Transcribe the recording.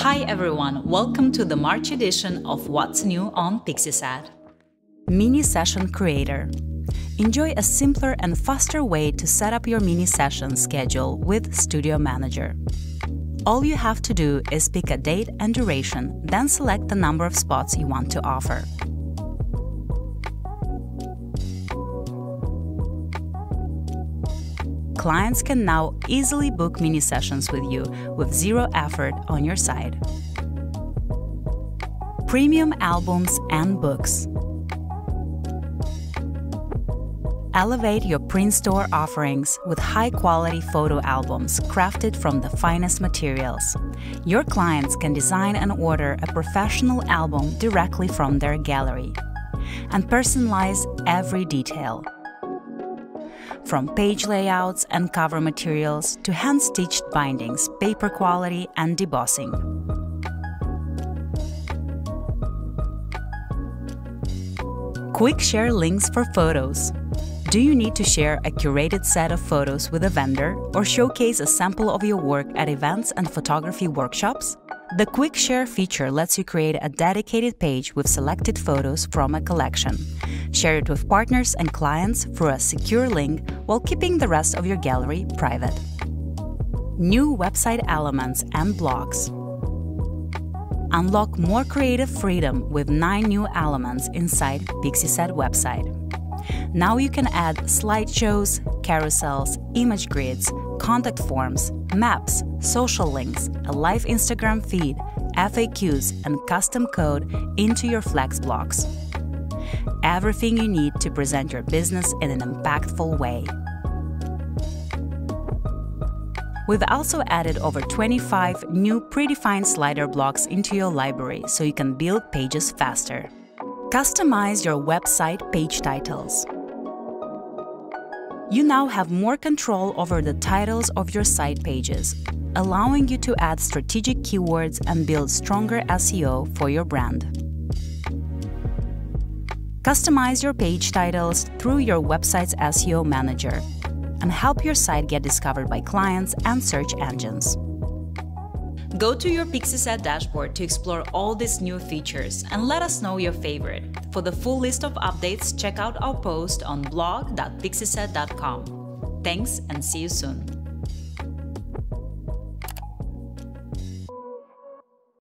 Hi everyone, welcome to the March edition of What's New on Pixieset. Mini Session Creator. Enjoy a simpler and faster way to set up your mini session schedule with Studio Manager. All you have to do is pick a date and duration, then select the number of spots you want to offer. Clients can now easily book mini sessions with you with zero effort on your side. Premium albums and books. Elevate your print store offerings with high quality photo albums crafted from the finest materials. Your clients can design and order a professional album directly from their gallery and personalize every detail from page layouts and cover materials to hand-stitched bindings, paper quality and debossing. Quick share links for photos. Do you need to share a curated set of photos with a vendor or showcase a sample of your work at events and photography workshops? The Quick Share feature lets you create a dedicated page with selected photos from a collection. Share it with partners and clients through a secure link while keeping the rest of your gallery private. New website elements and blocks. Unlock more creative freedom with 9 new elements inside Pixieset website. Now you can add slideshows, carousels, image grids, contact forms, maps, social links, a live Instagram feed, FAQs, and custom code into your Flex blocks. Everything you need to present your business in an impactful way. We've also added over 25 new predefined slider blocks into your library so you can build pages faster. Customize your website page titles. You now have more control over the titles of your site pages, allowing you to add strategic keywords and build stronger SEO for your brand. Customize your page titles through your website's SEO manager and help your site get discovered by clients and search engines. Go to your Pixieset dashboard to explore all these new features and let us know your favorite. For the full list of updates, check out our post on blog.pixieset.com. Thanks and see you soon.